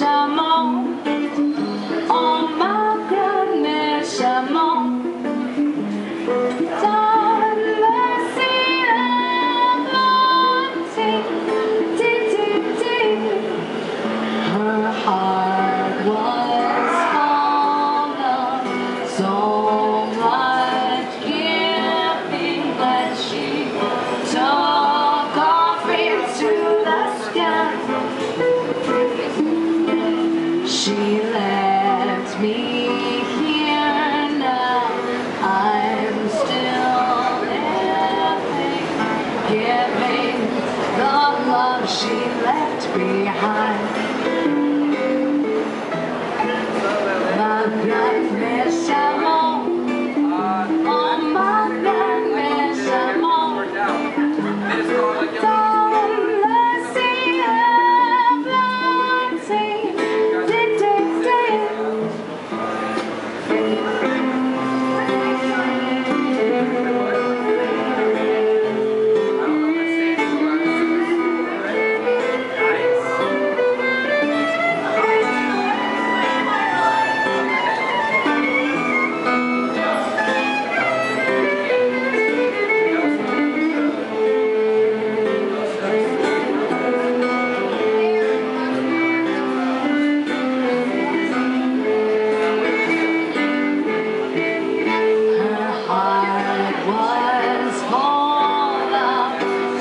someone she left behind.